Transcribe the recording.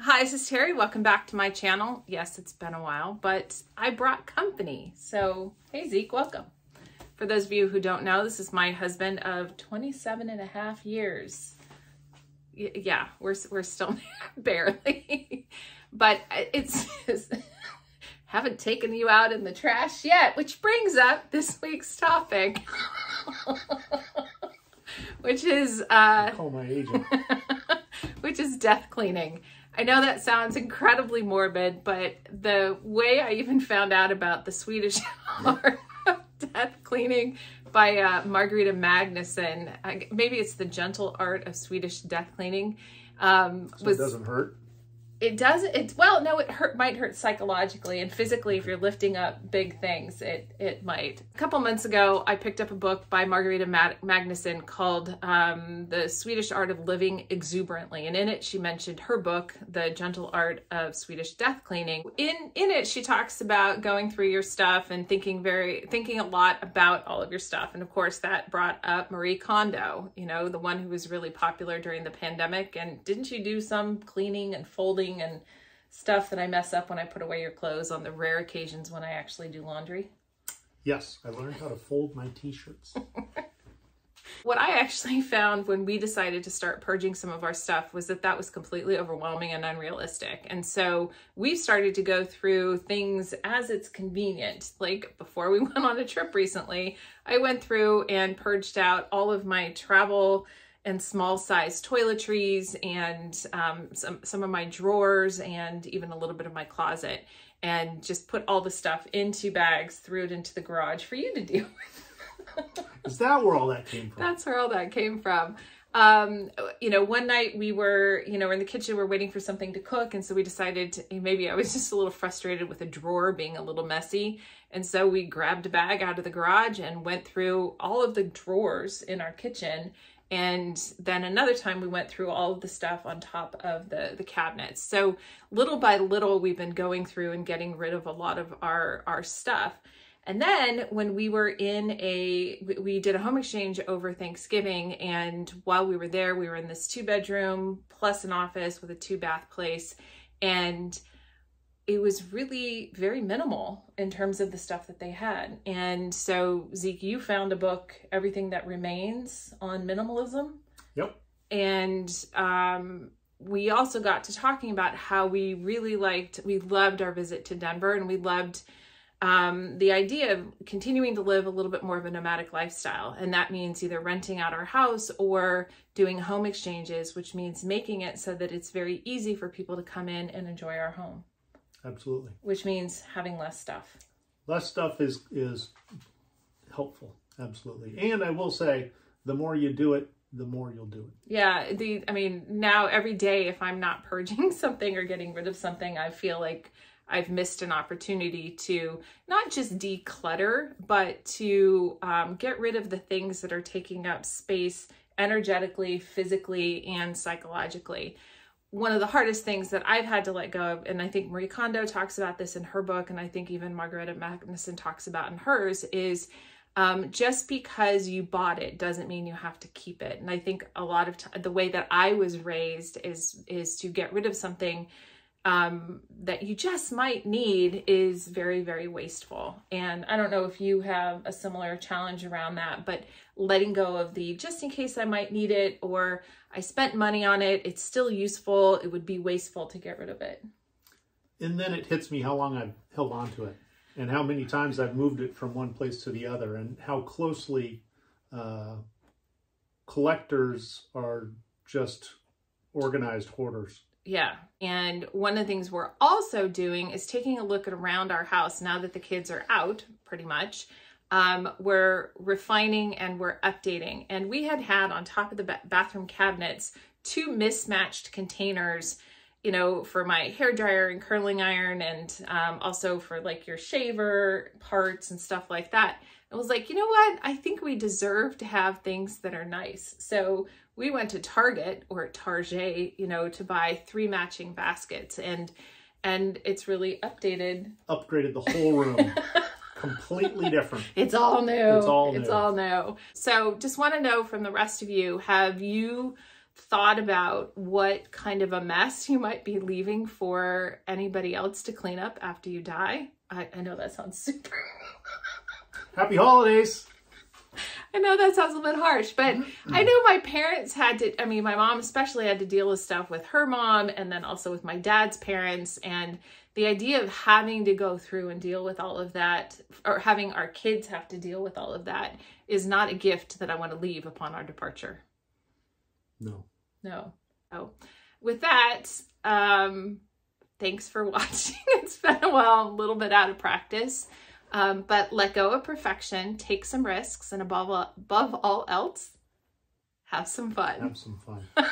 Hi, this is Terri. Welcome back to my channel. Yes, it's been a while, but I brought company. So, hey Zeke, welcome. For those of you who don't know, this is my husband of 27 and a half years. Y yeah, we're, we're still barely, but it's, haven't taken you out in the trash yet, which brings up this week's topic, which is, uh, call my agent. which is death cleaning. I know that sounds incredibly morbid, but the way I even found out about the Swedish art of death cleaning by uh, Margareta Magnusson, maybe it's the gentle art of Swedish death cleaning. Um, so was, it doesn't hurt? It does it's well no it hurt might hurt psychologically and physically if you're lifting up big things. It it might. A couple months ago i picked up a book by margareta Magnusson called um, the swedish art of living exuberantly. And in it she mentioned her book the gentle art of swedish death cleaning. In in it she talks about going through your stuff and thinking very thinking a lot about all of your stuff. And of course that brought up marie kondo you know the one who was really popular during the pandemic. And didn't you do some cleaning and folding and stuff that I mess up when I put away your clothes on the rare occasions when I actually do laundry? Yes, I learned how to fold my t-shirts. what I actually found when we decided to start purging some of our stuff was that that was completely overwhelming and unrealistic. And so we've started to go through things as it's convenient. Like before we went on a trip recently, I went through and purged out all of my travel and small size toiletries and um, some, some of my drawers and even a little bit of my closet and just put all the stuff into bags, threw it into the garage for you to deal with. Is that where all that came from? That's where all that came from. Um, you know, one night we were, you know, we're in the kitchen, we're waiting for something to cook. And so we decided to, maybe I was just a little frustrated with a drawer being a little messy. And so we grabbed a bag out of the garage and went through all of the drawers in our kitchen and then another time we went through all of the stuff on top of the, the cabinets. So little by little, we've been going through and getting rid of a lot of our, our stuff. And then when we were in a, we did a home exchange over Thanksgiving. And while we were there, we were in this two bedroom plus an office with a two bath place. And it was really very minimal in terms of the stuff that they had. And so, Zeke, you found a book, Everything That Remains, on minimalism. Yep. And um, we also got to talking about how we really liked, we loved our visit to Denver and we loved um, the idea of continuing to live a little bit more of a nomadic lifestyle. And that means either renting out our house or doing home exchanges, which means making it so that it's very easy for people to come in and enjoy our home. Absolutely. Which means having less stuff. Less stuff is is helpful. Absolutely. And I will say, the more you do it, the more you'll do it. Yeah, the I mean, now every day if I'm not purging something or getting rid of something, I feel like I've missed an opportunity to not just declutter, but to um, get rid of the things that are taking up space energetically, physically, and psychologically one of the hardest things that I've had to let go of, and I think Marie Kondo talks about this in her book, and I think even Margareta Magnusson talks about in hers, is um, just because you bought it doesn't mean you have to keep it. And I think a lot of the way that I was raised is is to get rid of something um, that you just might need is very, very wasteful. And I don't know if you have a similar challenge around that, but letting go of the just in case I might need it or I spent money on it, it's still useful, it would be wasteful to get rid of it. And then it hits me how long I've held on to it and how many times I've moved it from one place to the other and how closely uh, collectors are just organized hoarders. Yeah. And one of the things we're also doing is taking a look at around our house now that the kids are out pretty much. Um, we're refining and we're updating. And we had had on top of the ba bathroom cabinets two mismatched containers, you know, for my hair dryer and curling iron and um, also for like your shaver parts and stuff like that. I was like, you know what? I think we deserve to have things that are nice. So we went to Target or Target, you know, to buy three matching baskets and and it's really updated. Upgraded the whole room. Completely different. It's all new. It's all new. It's all new. So just want to know from the rest of you, have you thought about what kind of a mess you might be leaving for anybody else to clean up after you die? I, I know that sounds super. Happy holidays! I know that sounds a bit harsh, but mm-hmm. I know my parents had to, I mean, my mom especially had to deal with stuff with her mom and then also with my dad's parents. And the idea of having to go through and deal with all of that, or having our kids have to deal with all of that, is not a gift that I want to leave upon our departure. No. No. Oh. With that, um, thanks for watching. it's been a while, a little bit out of practice. Um, but let go of perfection, take some risks, and above all, above all else, have some fun. Have some fun.